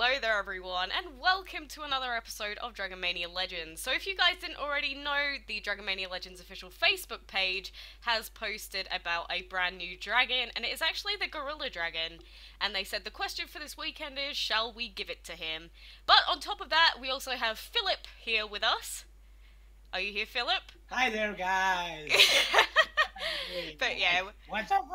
Hello there, everyone, and welcome to another episode of Dragon Mania Legends. So, if you guys didn't already know, the Dragon Mania Legends official Facebook page has posted about a brand new dragon, and it is actually the Gorilla Dragon. And they said the question for this weekend is shall we give it to him? But on top of that, we also have Filip here with us. Are you here, Filip? Hi there, guys. but yeah, what's up?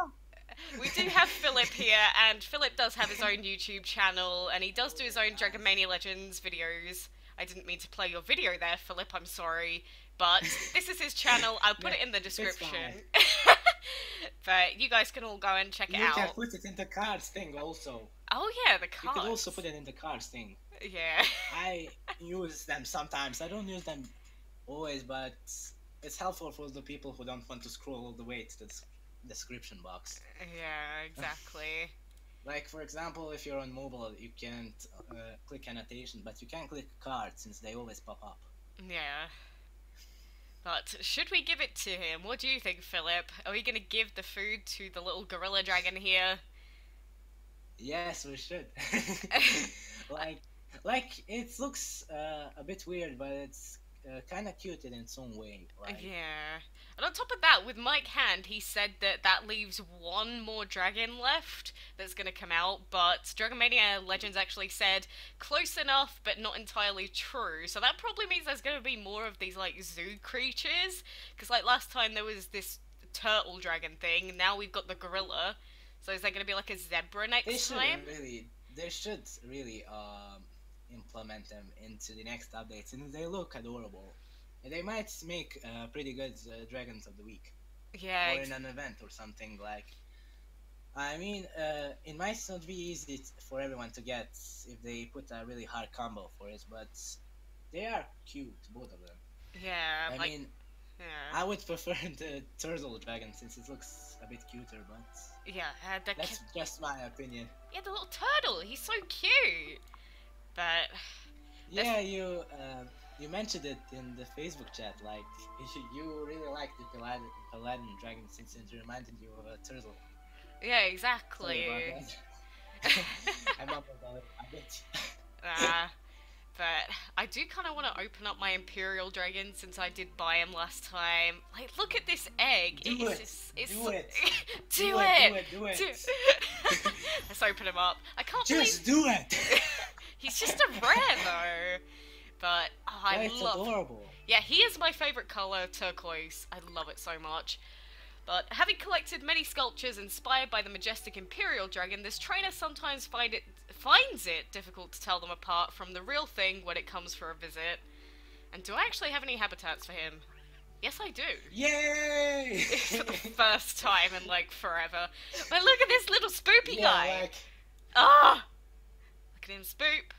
We do have Filip here, and Filip does have his own YouTube channel, and he does do his own Dragon Mania Legends videos. I didn't mean to play your video there, Filip, I'm sorry. But this is his channel, I'll put it in the description. but you guys can all go and check it out. You can put it in the cards thing also. Oh yeah, the cards. You can also put it in the cards thing. Yeah. I use them sometimes. I don't use them always, but it's helpful for the people who don't want to scroll all the way to the description box. Yeah, exactly. like for example, if you're on mobile, you can't uh, click annotation, but you can click card since they always pop up. Yeah. But should we give it to him? What do you think, Filip? Are we gonna give the food to the little gorilla dragon here? Yes, we should. like, like it looks uh, a bit weird, but it's uh, kind of cute in its own way. Like... Yeah. And on top of that, with Mike Hand, he said that that leaves one more dragon left that's going to come out, but Dragon Mania Legends actually said close enough, but not entirely true. So that probably means there's going to be more of these, like, zoo creatures. Because, like, last time there was this turtle dragon thing, now we've got the gorilla. So is there going to be, like, a zebra next they time? Really, they should really, um implement them into the next updates, and they look adorable. And they might make uh, pretty good uh, Dragons of the Week. Yeah. Or in an event or something like. I mean, uh, it might not be easy for everyone to get if they put a really hard combo for it, but they are cute, both of them. Yeah. I like, mean, yeah. I would prefer the turtle dragon since it looks a bit cuter, but yeah, uh, that's just my opinion. Yeah, the little turtle, he's so cute. But yeah, you uh, you mentioned it in the Facebook chat. Like you really liked the Paladin, Paladin dragon since it reminded you of a turtle. Yeah, exactly. I mumbled about it uh, but I do kind of want to open up my Imperial Dragon since I did buy him last time. Like, look at this egg. Do it. It's, do, it. do, do, it. Do it. Do it. Let's open him up. I can't Just believe... do it. He's just a rare though. But oh, I yeah, love. adorable. Yeah, he is my favorite color, turquoise. I love it so much. But having collected many sculptures inspired by the majestic Imperial Dragon, this trainer sometimes find it finds it difficult to tell them apart from the real thing when it comes for a visit. And do I actually have any habitats for him? Yes, I do. Yay! for the first time in like forever. But look at this little spoopy yeah, guy. Like... Ah! Look at spoop.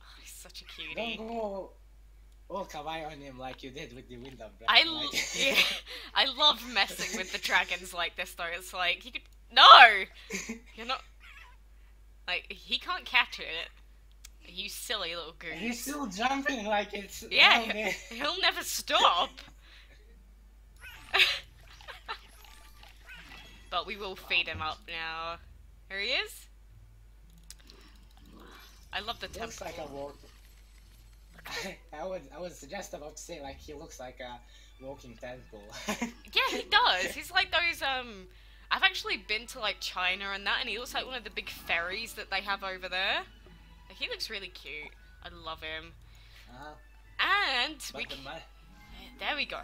Oh, he's such a cutie. Don't go all kawaii on him like you did with the wind of breath. I, yeah, I love messing with the dragons like this though. It's like, you could. No! You're not. Like, he can't catch it. You silly little goose. He's still jumping like it's. Yeah, he'll never stop. but we will feed him up now. Here he is. I love the temple. Looks like a walk. I was I would just about to say like he looks like a walking temple. yeah, he does. He's like those um. I've actually been to like China and that, and he looks like one of the big ferries that they have over there. He looks really cute. I love him. Uh, and we there we go.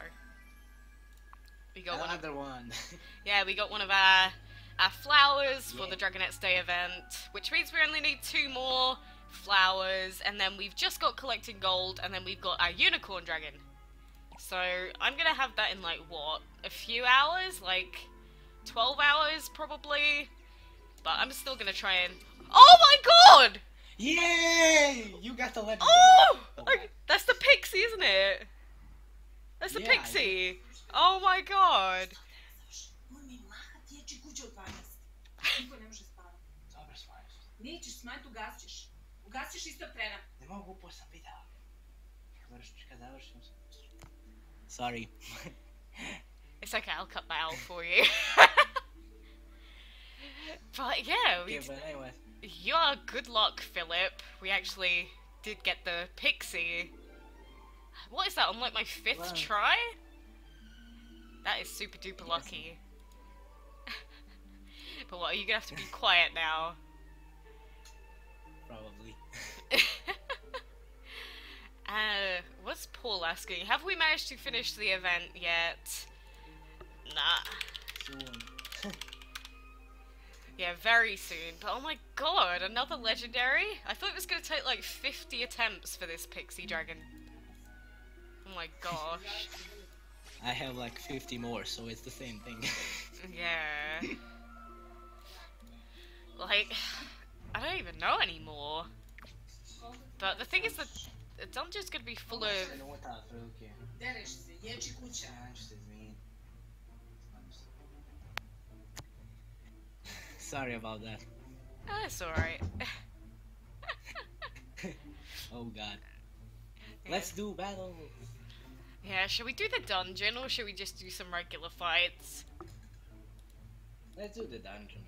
We got Another one. one. yeah, we got one of our our flowers yeah. for the Dragonette's Day event, which means we only need two more flowers, and then we've just got collecting gold, and then we've got our unicorn dragon. So I'm gonna have that in like what a few hours, like 12 hours probably. But I'm still gonna try and. Oh my god! Yay! You got the legend. Oh! oh. that's the pixie, isn't it? That's the yeah, pixie. Oh my god. Nećeš smanjiti, ugasiš. Ugasiš isto trena. Ne mogu posam video. Kad završim. Sorry. It's okay, I'll cut that out for you. but yeah, we okay, but anyway. Yeah, good luck, Filip. We actually did get the pixie. What is that, on like my fifth Wow. try? That is super duper lucky. but what, are you gonna have to be quiet now? Probably. Uh, what's Paul asking? Have we managed to finish the event yet? Nah. Soon. Yeah, very soon. But oh my god, another legendary? I thought it was gonna take like 50 attempts for this pixie dragon. Oh my gosh. I have like 50 more, so it's the same thing. Yeah. Like, I don't even know anymore. But the thing is that the just gonna be full of. Dereš se, kuća. Sorry about that. Oh, it's alright. Oh god. Let's do battle. Yeah, should we do the dungeon or should we just do some regular fights? Let's do the dungeon.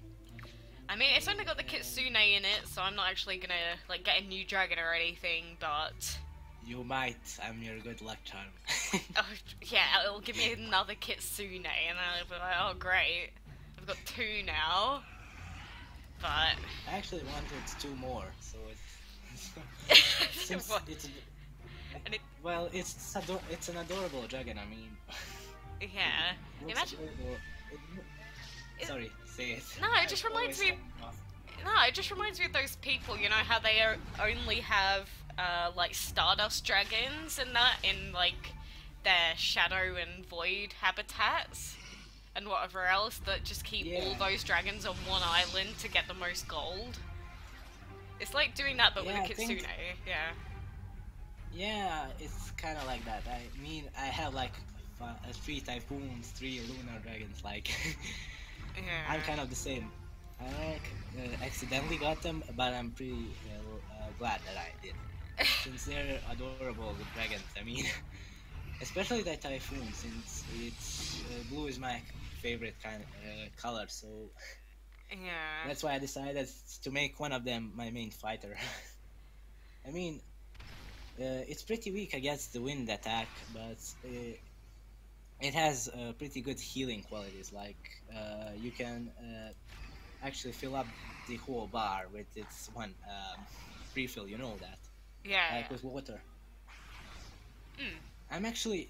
I mean, it's only got the Kitsune in it, so I'm not actually gonna, like, get a new dragon or anything, but. You might. I'm your good luck charm. Oh, yeah, it'll give me another Kitsune, and I'll be like, oh, great. I've got two now. But. I actually wanted two more, so it's. Since it's And it- well, it's ador- it's an adorable dragon. I mean, yeah. Imagine. It- Sorry, say it. No, it just I reminds me- off. No, it just reminds me of those people, you know, how they are only have, uh, like, Stardust dragons and that in, like, their Shadow and Void habitats and whatever else that just keep all those dragons on one island to get the most gold. It's like doing that but Yeah, with a Kitsune, think- yeah. Yeah, it's kind of like that. I mean, I have like uh, three typhoons, three lunar dragons. Like, Yeah. I'm kind of the same. I like uh, accidentally got them, but I'm pretty uh, uh, glad that I did, since they're adorable the dragons. I mean, especially that typhoon, since it's uh, blue is my favorite kind of uh, color. So yeah. that's why I decided to make one of them my main fighter. I mean, uh, it's pretty weak against the wind attack, but uh, it has uh, pretty good healing qualities. Like uh, you can uh, actually fill up the whole bar with its one um, refill. You know that, Yeah. like with water. Mm. I'm actually.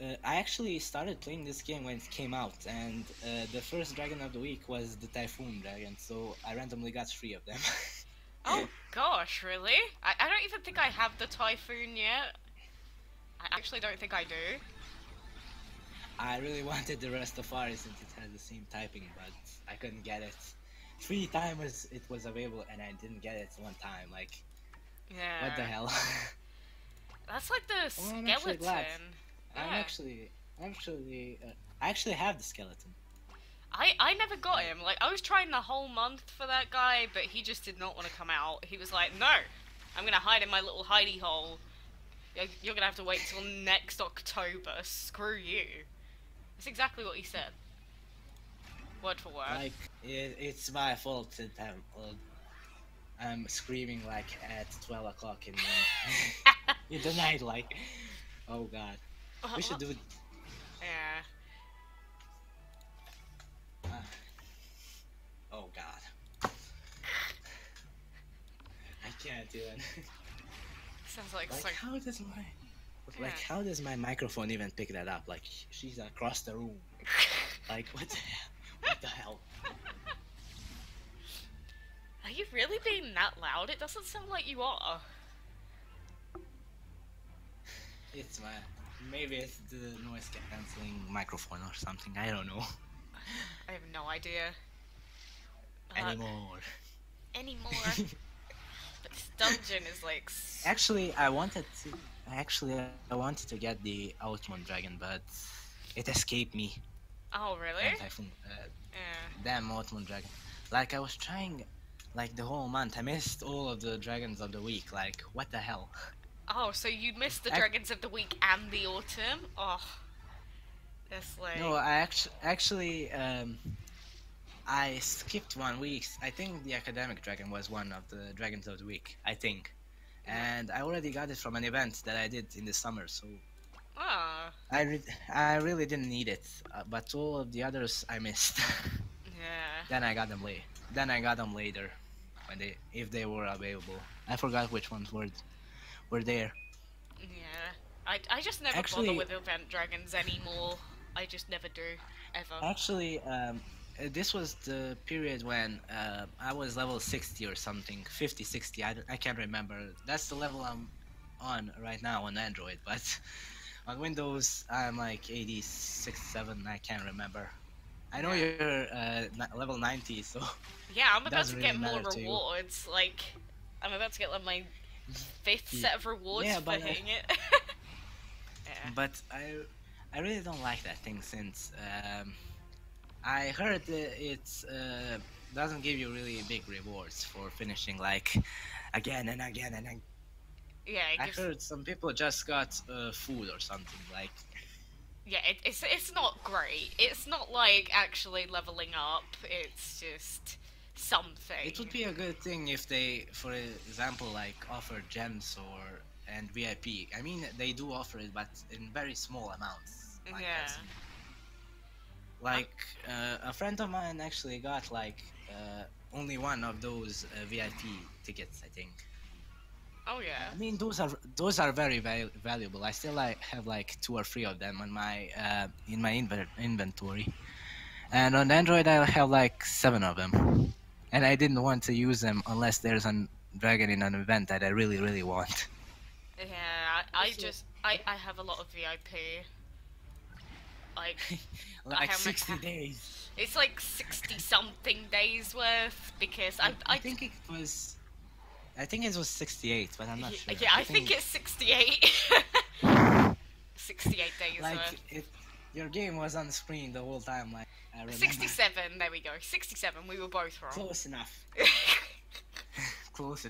Uh, I actually started playing this game when it came out, and uh, the first dragon of the week was the Typhoon dragon, so I randomly got three of them. Oh gosh, really? I, I don't even think I have the Typhoon yet. I actually don't think I do. I really wanted the rest of Rastafari since it has the same typing, but I couldn't get it. Three times it was available and I didn't get it one time. Like, Yeah. what the hell? That's like the Well, I'm actually skeleton. glad. Yeah. actually, I'm actually, uh, I actually have the skeleton. I, I never got him. Like, I was trying the whole month for that guy, but he just did not want to come out. He was like, no, I'm going to hide in my little hidey hole. You're, you're going to have to wait till next October. Screw you. That's exactly what he said. Word for word. Like, it, it's my fault that I'm, uh, I'm screaming like at 12 o'clock in the, in the night. Like, oh god, we should do. It Yeah. Uh, oh god. I can't do it. Sounds like, Like so. how does my like Yeah. how does my microphone even pick that up? Like she's across the room. Like what the hell? What the hell? Are you really being that loud? It doesn't sound like you are. It's my maybe it's the noise canceling microphone or something. I don't know I have no idea. Uh, anymore. anymore. but this dungeon is like. Actually, I wanted to. Actually, I wanted to get the Outmon dragon, but it escaped me. Oh, really? Typhoon, uh, Yeah. damn Outmon dragon. Like I was trying, like the whole month. I missed all of the dragons of the week. Like what the hell? Oh, so you missed the Ac- Dragons of the Week and the Autumn? Oh. That's like. No, I actually, actually, um, I skipped one week. I think the academic dragon was one of the dragons of the week. I think, and I already got it from an event that I did in the summer. So Ah, I re- I really didn't need it, uh, but all of the others I missed. yeah. then I got them late. Then I got them later, when they if they were available. I forgot which ones were were there. Yeah. I, I just never Actually- bother with event dragons anymore. I just never do. Ever. Actually, um, uh, this was the period when uh, I was level 60 or something, 50, 60. I, I can't remember. That's the level I'm on right now on Android, but on Windows I'm like 86, 7. I can't remember. I know you're uh, level 90, so Yeah, I'm about to get really more matter to rewards. Like, I'm about to get like my fifth Yeah. set of rewards Yeah, for but I- hitting it. yeah. but I I really don't like that thing since um, I heard it uh, doesn't give you really big rewards for finishing like again and again and again. Yeah, I gives, heard some people just got uh, food or something like yeah, it, it's it's not great. It's not like actually leveling up. It's just something. it would be a good thing if they, for example, like offer gems or and VIP. I mean, they do offer it, but in very small amounts. Like Yeah. Like uh, a friend of mine actually got like uh, only one of those uh, VIP tickets, I think. Oh yeah. I mean, those are those are very val- valuable. I still like have like two or three of them on my uh, in my inver- inventory, and on Android I have like seven of them, and I didn't want to use them unless there's a dragon in an event that I really really want. Yeah, I, I just I I have a lot of VIP. Like like have my- 60 days. it's like sixty something days worth because I I, I think it was. I think it was 68, but I'm not sure. yeah, I think it's sixty eight. sixty eight days like it. Your game was on the screen the whole time. Like I 67, there we go. 67, we were both wrong. Close enough. Close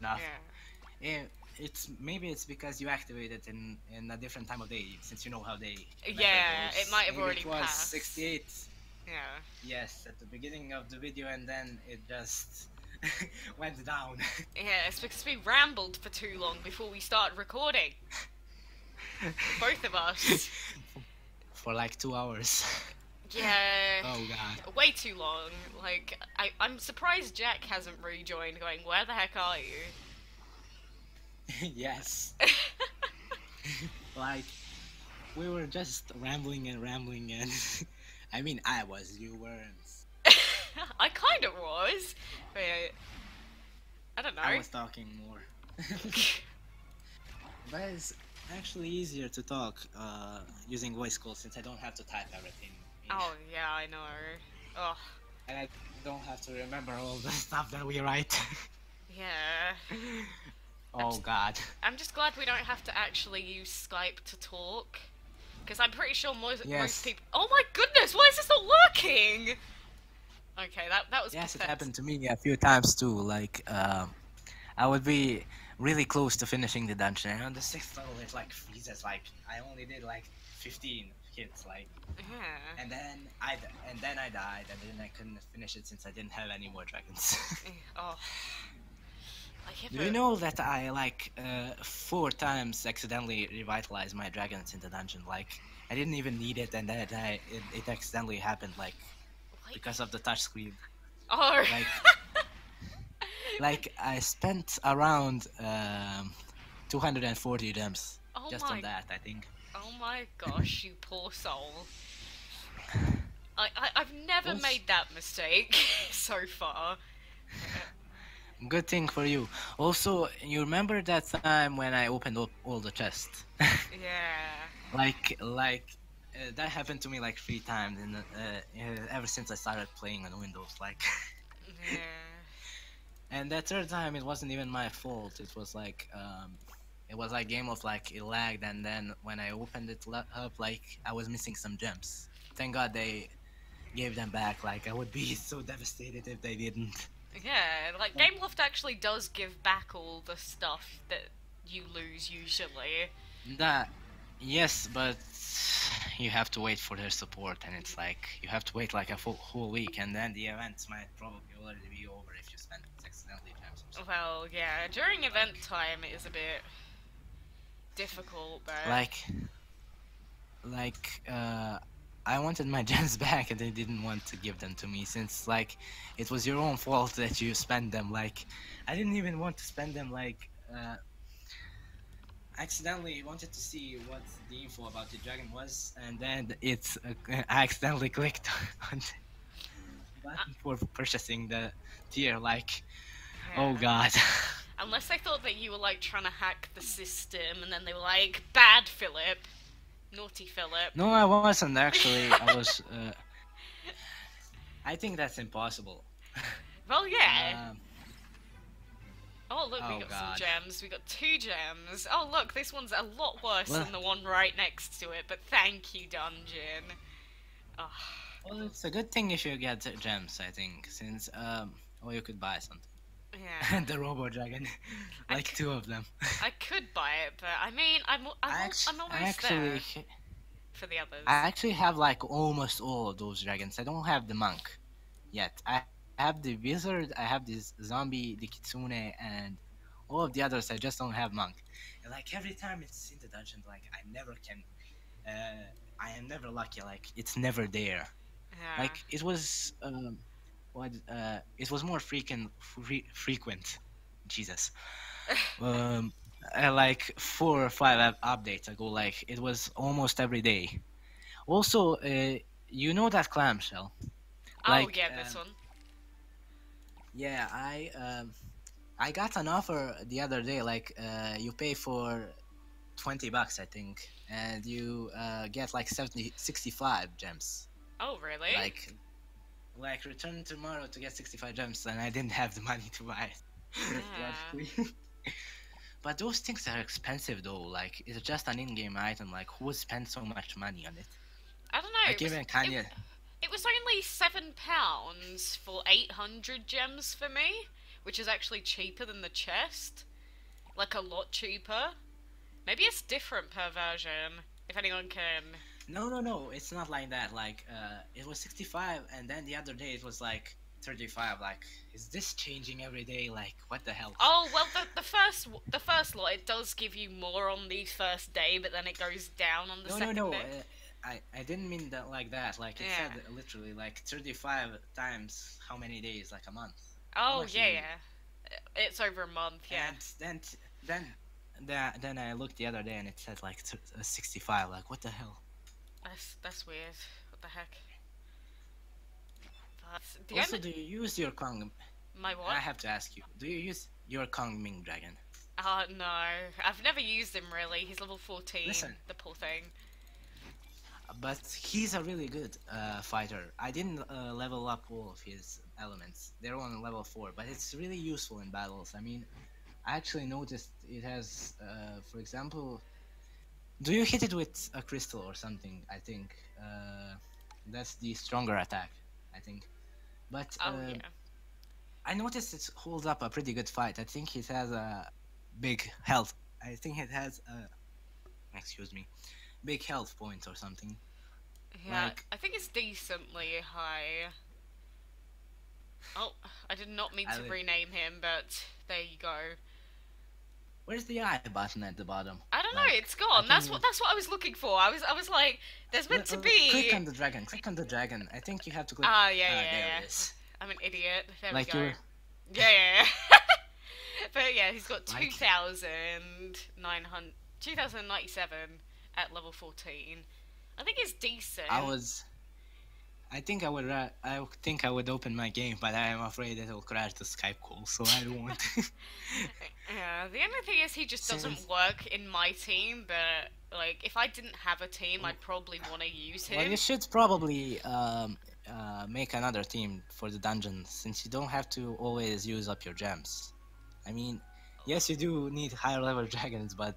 enough. yeah. Yeah, it's maybe it's because you activated it in in a different time of day since you know how they. Yeah, it might have Maybe already it was passed. 68. Yeah. Yes, at the beginning of the video, and then it just went down. Yeah, it's because we rambled for too long before we started recording. Both of us. For like two hours. Yeah. oh god. Way too long. Like, I, I'm surprised Jack hasn't rejoined, going, Where the heck are you? yes. Like we were just rambling and rambling and. I mean, I was. You weren't. I kind of was. But, I don't know. I was talking more. But it's actually easier to talk uh, using voice calls since I don't have to type everything. oh, yeah, I know. Oh, And I don't have to remember all the stuff that we write. yeah. oh god. I'm just glad we don't have to actually use Skype to talk. Because I'm pretty sure most, Yes. most people. Oh my goodness, why is this not working? Okay, that, that was Yes, it happened to me a few times too. Like, um, I would be really close to finishing the dungeon, and on the sixth level, it like freezes. Like, I only did like 15 hits, like, Yeah. and then I and then I died, and then I couldn't finish it since I didn't have any more dragons. Eh, Oh. Do you know that I like uh, four times accidentally revitalized my dragons in the dungeon? Like I didn't even need it, and then it, it accidentally happened, Like- because of the touchscreen. Oh. Like, like I spent around um, 240 gems oh just my. on that. I think. Oh my gosh, you poor soul. I, I I've never made that mistake so far. Good thing for you. Also, you remember that time when I opened up all the chests? Yeah. like, like. Uh, that happened to me like three times in, the- uh, uh, ever since I started playing on Windows. Like, Yeah. And that third time, it wasn't even my fault. It was like, um, it was like game of like it lagged, and then when I opened it up, like I was missing some gems. Thank God they gave them back. Like I would be so devastated if they didn't. Yeah, like Gameloft actually does give back all the stuff that you lose usually. That Yes, but you have to wait for their support, and it's like you have to wait like a full whole week, and then the event might probably already be over if you spend accidentally. Or. Well, yeah, during event time it is a bit difficult, but Like, like uh, I wanted my gems back, and they didn't want to give them to me since like it was your own fault that you spent them. Like, I didn't even want to spend them. Like, uh, accidentally wanted to see what the info about the dragon was, and then it's uh, I accidentally clicked on the button for purchasing the tier. Like, oh god. Unless I thought that you were like trying to hack the system, and then they were like, "Bad Filip, naughty Filip." No, I wasn't actually. I was. Uh, I think that's impossible. Well, yeah. Um, oh look, we oh, got God. some gems. We got two gems. Oh look, this one's a lot worse than the one right next to it. But thank you, dungeon. Oh, well, it's a good thing if you get gems. I think since um, well, you could buy something. yeah. And the Robo Dragon, like two of them. I could buy it, but I mean, I'm I'm, I, al- act- I'm I almost actually, there for the others. I actually have like almost all of those dragons. I don't have the monk yet. I have the wizard. I have this zombie, the kitsune, and all of the others. I just don't have monk. And like every time it's in the dungeon, like I never can. Uh, I am never lucky. Like it's never there. yeah. Like it was. Um, what? Uh, it was more frequent. Fre- frequent. Jesus. um, uh, like four or five updates ago. Like it was almost every day. Also, uh, you know that clamshell. oh like, yeah, this um, one. Yeah, I um, I got an offer the other day. Like uh, you pay for twenty bucks, I think, and you uh, get like 70, 65 gems. Oh really? Like, like return tomorrow to get sixty five gems, and I didn't have the money to buy it. Logically. but those things are expensive though. Like it's just an in-game item. Like who would spend so much money on it? I don't know. Like even Kanye. It only seven pounds for eight hundred gems for me, which is actually cheaper than the chest. Like a lot cheaper. Maybe it's different per version. If anyone can. No, no, no. It's not like that. Like, uh, it was 65, and then the other day it was like 35. Like, is this changing every day? Like, what the hell? Oh well, the the first the first lot it does give you more on the first day, but then it goes down on the no, no, second no. day. Uh, I, I didn't mean that like that. Like, it Yeah. said literally like 35 times how many days? Like a month. oh yeah, yeah. It's over a month. Yeah. And then, then, then, then I looked the other day and it said like uh, 65. Like, what the hell? That's that's weird. What the heck? The also, only do you use your Kong? my what? I have to ask you. Do you use your Kong Ming Dragon? Oh no, I've never used him really. He's level 14. Listen. The poor thing. But he's a really good uh, fighter. I didn't uh, level up all of his elements. They're on level four, but it's really useful in battles. I mean, I actually noticed it has, uh, for example, do you hit it with a crystal or something? I think uh, that's the stronger attack. I think, but Oh uh, yeah. I noticed it holds up a pretty good fight. I think it has a big health. I think it has a, excuse me, big health point or something. Yeah, like- I think it's decently high. Oh, I did not mean to rename him, but there you go. Where's the eye button at the bottom? I don't know, it's gone. That's what that's what I was looking for. I was I was like, there's meant to Uh, uh, be. Click on the dragon. Click on the dragon. I think you have to click. Ah, yeah, Ah, yeah, yeah. I'm an idiot. There Like we go. you're. Yeah, yeah, yeah. but yeah, he's got Like- 2,900 2,097 at level 14. I think it's decent. I was. I think I would. I think I would open my game, but I am afraid it will crash the Skype call, so I don't want. Yeah, the only thing is he just doesn't Since- work in my team, but like if I didn't have a team, I'd probably want to use him. well, you should probably um, uh, make another team for the dungeon, since you don't have to always use up your gems. I mean, yes, you do need higher level dragons, but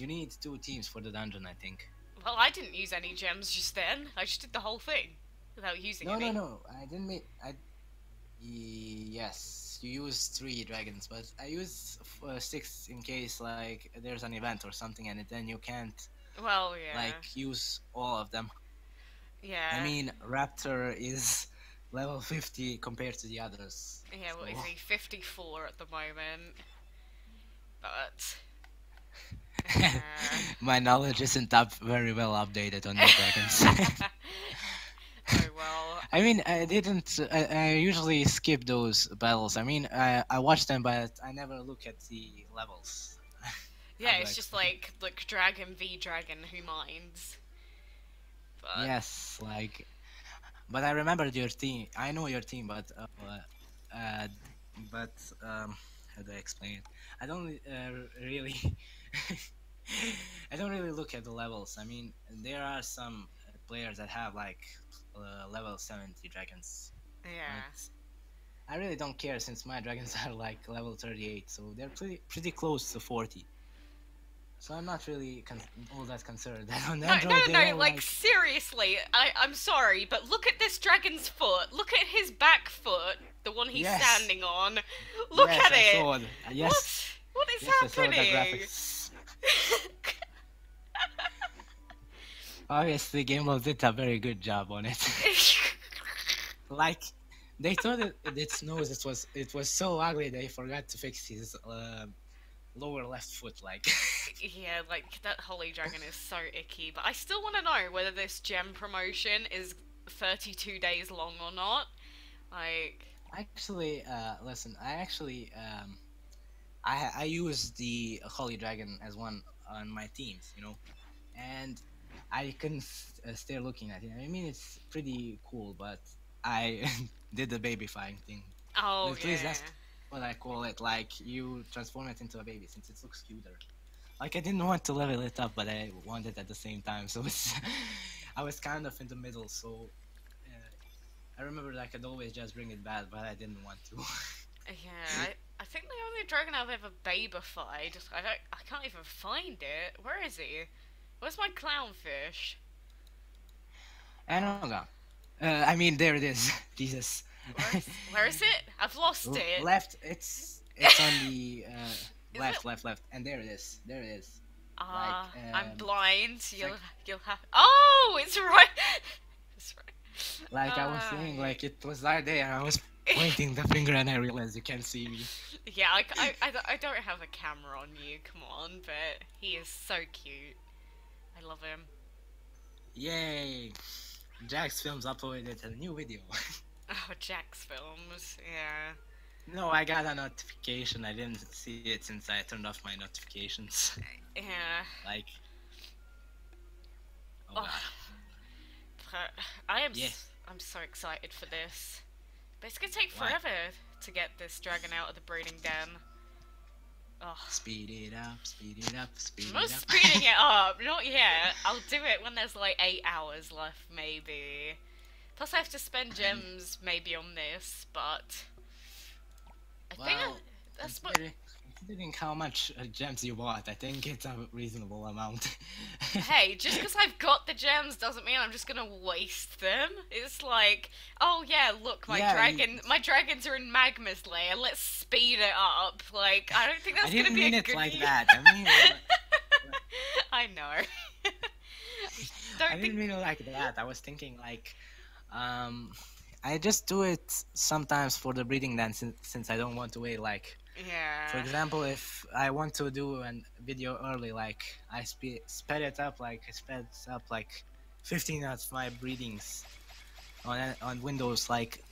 you need two teams for the dungeon, I think. Well, I didn't use any gems just then. I just did the whole thing without using No, any. no, no. no. I didn't make. I. Yes, you use three dragons, but I use uh, six in case like there's an event or something, and then you can't Well, yeah. Like use all of them. yeah. I mean, Raptor is level 50 compared to the others. yeah, what is so- he? 54 at the moment. But. My knowledge isn't up very well updated on the dragons. oh well. I mean, I didn't. I, I usually skip those battles. I mean, I I watch them, but I never look at the levels. Yeah, it's I just like, look, dragon v dragon, who minds? But, yes, like, but I remembered your team. I know your team, but uh, uh but um, how do I explain it? I don't uh, really. I don't really look at the levels. I mean, there are some players that have like uh, level 70 dragons. Yeah. I really don't care since my dragons are like level 38, so they're pretty pretty close to 40. So I'm not really con- all that concerned. on No, Android, no, they no, all, like, seriously, I, I'm sorry, but look at this dragon's foot. Look at his back foot, the one he's Yes. standing on. Look yes, at I it. Yes, What? What is yes, I saw the happening? Obviously, Gameloft did a very good job on it. like, they thought it, its nose it was it was so ugly they forgot to fix his uh, lower left foot. Like, yeah, like that holy dragon is so icky. But I still want to know whether this gem promotion is 32 days long or not. Like, actually, uh, listen, I actually um, I I use the Holy Dragon as one on my teams, you know, and I couldn't uh, stay looking at it. I mean, it's pretty cool, but I did the babyfying thing. oh At least that's- What I call it, like you transform it into a baby since it looks cuter. Like I didn't want to level it up, but I wanted at the same time, so it's I was kind of in the middle. So uh, I remember I could always just bring it back, but I didn't want to. Yeah, I, I think the only dragon I've ever babyfied. I don't, I can't even find it. Where is he? Where's my clownfish? I don't know. Uh, I mean, there it is. Jesus. Where's, where is it? I've lost it. Left. It's it's on the uh, left, it- left, left, and there it is. There it is. Ah, I'm um, blind. You'll like- you'll have. Oh, it's right. it's right. Like I was saying, Ah. like it was right there. I was pointing the finger, and I realized you can't see me. Yeah, I, I, I, I don't have a camera on you. Come on, but he is so cute. I love him. Yay! Jack's Films uploaded a new video. Oh, Jack's films. Yeah. no, I got a notification. I didn't see it since I turned off my notifications. Eh, yeah. like. Oh, Oh, God. I am. Yeah. s- I'm so excited for this. But it's gonna take forever to get this dragon out of the breeding den. Oh, Speed it up, speed it up, speed I'm not it up. speeding it up. Not yet. I'll do it when there's like eight hours left, maybe. Plus, I have to spend gems maybe on this, but I think I, that's what. Considering, how much uh, gems you bought, I think it's a reasonable amount. Hey, just because I've got the gems doesn't mean I'm just gonna waste them. It's like, oh yeah, look, my Yeah, you- dragon, my dragons are in Magma's lair. Let's speed it up. Like, I don't think that's gonna be a good. I didn't mean it like that. I mean, uh, I know. I didn't mean it like that. I was thinking like, um, I just do it sometimes for the breeding then, since, since I don't want to wait. Like, Yeah. for example, if I want to do a video early, like I spe- sped it up, like I sped up like 15 of my breedings on on Windows. Like,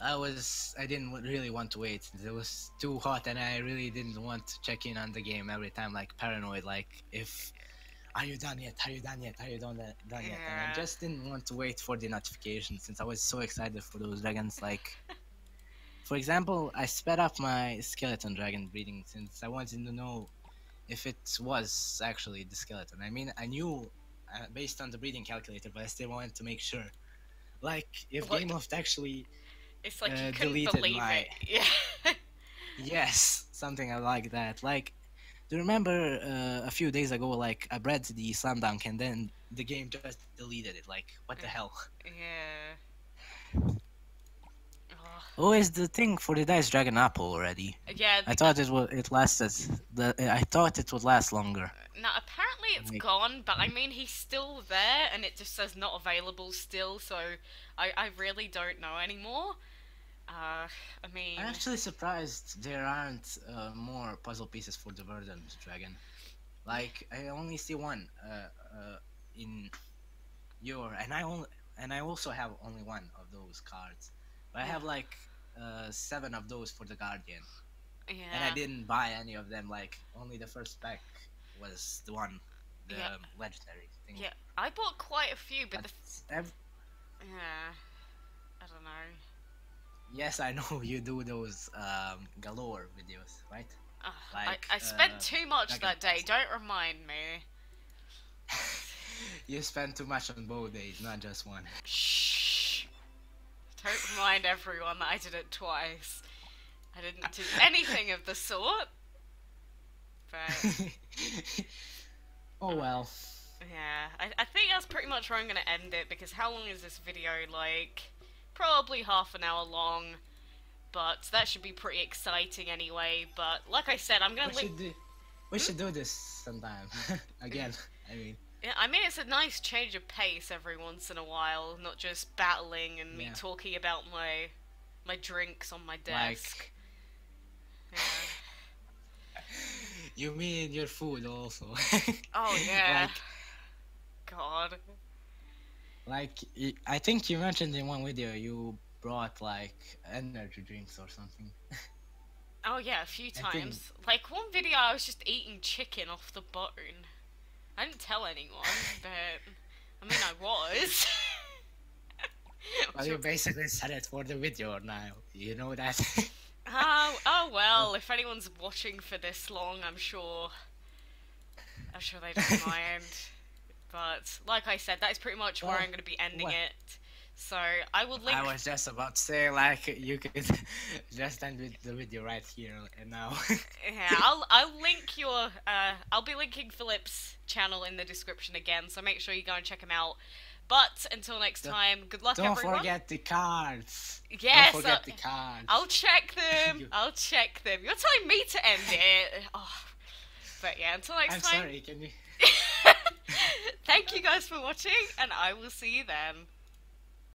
I was I didn't really want to wait. It was too hot, and I really didn't want to check in on the game every time, like paranoid. Like, if are you done yet? Are you done yet? Are you done, that, done yet? And I just didn't want to wait for the notification since I was so excited for those dragons. Like, for example, I sped up my skeleton dragon breeding since I wanted to know if it was actually the skeleton. I mean, I knew uh, based on the breeding calculator, but I still wanted to make sure. Like, if What? Gameloft actually, It's like uh, deleted my- it. Yeah. yes, something I like that. Like, do you remember uh, a few days ago, like, I bred the slam dunk and then the game just deleted it? Like, what the hell? yeah. Oh, is the thing for the dice dragon apple already? Yeah, I thought it would it lasted. The I thought it would last longer. now apparently it's Like- gone, but I mean he's still there, and it just says not available still. So I I really don't know anymore. Uh, I mean, I'm actually surprised there aren't uh, more puzzle pieces for the verdant dragon. Like I only see one uh, uh, in your, and I only and I also have only one of those cards. But I have like uh, seven of those for the guardian, yeah. and I didn't buy any of them. Like only the first pack was the one, the Yeah. legendary thing. Yeah, I bought quite a few, but the But ev- yeah, I don't know. yes, I know you do those um, galore videos, right? Like, I, I spent uh, too much Dragon that day. Don't remind me. you spend too much on both days, not just one. Shh. Don't remind everyone that I did it twice. I didn't do anything of the sort. But oh uh, well. yeah, I, I think that's pretty much where I'm gonna end it because how long is this video? Like, probably half an hour long. But that should be pretty exciting anyway. But like I said, I'm gonna We link should do, we should do this sometime. Again, I mean. Yeah, I mean it's a nice change of pace every once in a while, not just battling and me Yeah. talking about my my drinks on my desk. Like, Yeah. you mean your food also. Oh yeah. Like, God. like, I think you mentioned in one video you brought like energy drinks or something. Oh yeah, a few I think- times. Like one video I was just eating chicken off the bone. I didn't tell anyone, but I mean I was. Well, you basically said it for the video now. You know that. Oh, oh well, oh. if anyone's watching for this long, I'm sure. I'm sure they don't mind. But, like I said, that is pretty much where I'm going to be ending what- it. So, I will link. I was just about to say like you could just end with the video right here and now. Yeah, I'll, I'll link your. Uh, I'll be linking Filip's channel in the description again, so make sure you go and check him out. But until next time, good luck, Don't everyone. forget the cards. yes, Don't forget I'll- the cards. I'll check them. You- I'll check them. You're telling me to end it. Oh. But yeah, until next I'm time. sorry. Can you? Thank you guys for watching, and I will see you then.